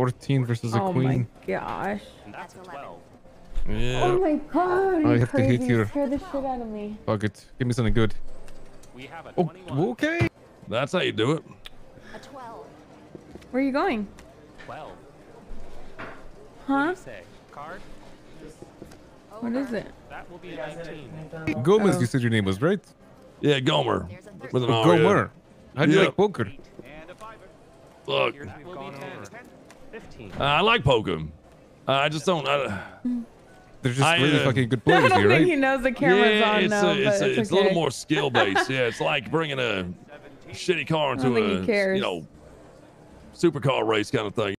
14 versus a oh queen. Oh my gosh. That's a 12. Yeah. Oh my god. Oh, I you have to hit crazy. your- Scare the shit out of me. Fuck it. Give me something good. We have a Oh, 21. okay. That's how you do it. A 12. Where are you going? 12. What Huh? you say? Card? What is it? That will be 19. Gomez, Oh. you said your name was right. Yeah, Gomer. A With an Oh, R. yeah. Gomer. How do you Yeah. like poker? And a fiver. Look, 15. uh, I like poker. Uh, I just don't. I, They're just I, really uh, fucking good players I don't here, think right? he knows the camera's yeah, on it's, now, a, it's, but a, it's, it's a little more skill based. yeah, it's like bringing a shitty car into a you know supercar race kind of thing.